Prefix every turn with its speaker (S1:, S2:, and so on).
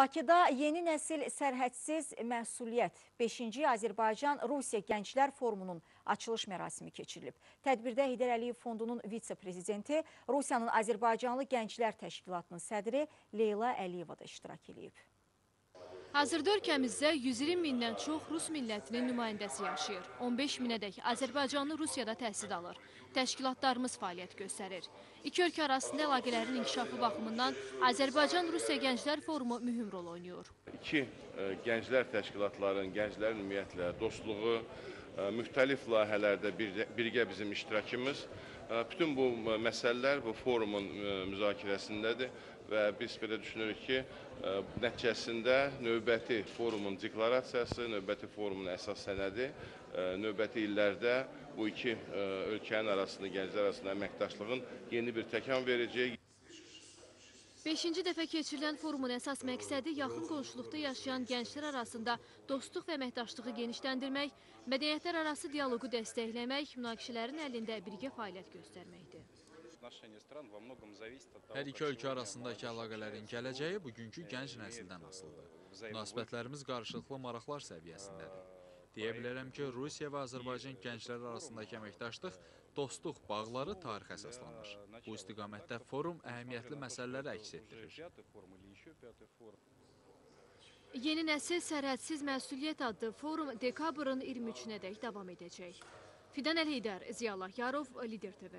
S1: Bakıda yeni nəsil sərhədsiz məsuliyyət 5-ci Azərbaycan-Rusiya Gənclər Forumunun açılış mərasimi keçirilib. Tədbirdə Heydər Əliyev Fondunun vitse-prezidenti, Rusiyanın Azərbaycanlı Gənclər Təşkilatının sədri Leyla Əliyeva da iştirak edib.
S2: Hazırda ölkəmizdə 120 mindən çox Rus millətinin nümayəndəsi yaşayır. 15 minədək Azərbaycanlı Rusiyada təhsil alır. Təşkilatlarımız fəaliyyət göstərir. İki ölkə arasında əlaqələrin inkişafı baxımından Azərbaycan-Rusiya Gənclər Forumu mühüm rol oynayır.
S3: İki e, gənclər təşkilatların, gənclərin ümumiyyətlə dostluğu, müxtəlif layihələrdə bir, birgə bizim iştirakımız. Bütün bu məsələlər bu forumun müzakirəsindədir və biz belə düşünürük ki, nəticəsində növbəti forumun deklarasiyası, növbəti forumun əsas sənədi növbəti illərdə bu iki ölkənin arasında, gənclər arasında əməkdaşlığın yeni bir təkan verəcək.
S2: Beşinci dəfə keçirilən forumun əsas məqsədi yaxın qonşuluqda yaşayan gənclər arasında dostluq və əməkdaşlığı genişləndirmək, mədəniyyətlər arası dialoqu dəstəkləmək, münaqişələrin əlində birgə fəaliyyət göstərməkdir.
S4: Hər iki ölkə arasındakı əlaqələrin gələcəyi bugünkü gənc nəsildən asılıdır. Münasibətlərimiz qarşılıqlı maraqlar səviyyəsindədir. Deyə bilərəm ki, Rusiya və Azərbaycan gəncləri arasındakı əməkdaşlıq, dostluq bağları tarix əsaslanır. Bu istiqamətdə forum əhəmiyyətli məsələləri əks etdirir.
S2: Yeni nəsil sərhədsiz məsuliyyət adlı forum dekabrın 23-nə dək davam edəcək. Fidan Əlheydər, Ziyalı Yarov, Lider TV.